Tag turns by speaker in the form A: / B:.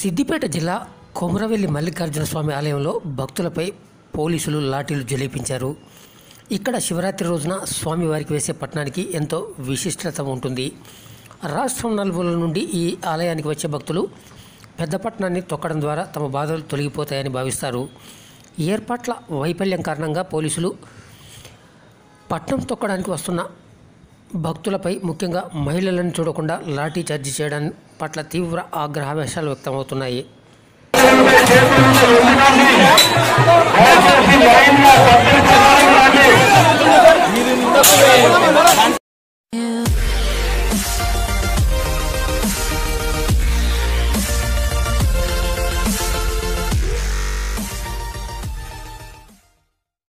A: సిద్దిపేట జిల్లా కొమరవెల్లి మల్లికార్జున స్వామి ఆలయంలో భక్తులపై పోలీసులు లాఠీలు జలేపించారు. ఇక్కడ శివరాత్రి రోజున స్వామివారికి వేసే పట్టణానికి ఎంతో విశిష్టత ఉంటుంది. రాష్ట్రం నలుమూలల నుండి ఈ ఆలయానికి వచ్చే భక్తులు పెద్ద పట్టణాన్ని తొక్కడం ద్వారా తమ బాధలు తొలగిపోతాయని భావిస్తారు. ఏర్పాట్ల వైఫల్యం కారణంగా పోలీసులు పట్నం తొక్కడానికి వస్తున్న భక్తులపై ముఖ్యంగా మహిళలను చూడకుండా లాఠీ చార్జ్ చేయడం పట్ల తీవ్ర ఆగ్రహావేశాలు వ్యక్తమవుతున్నాయి.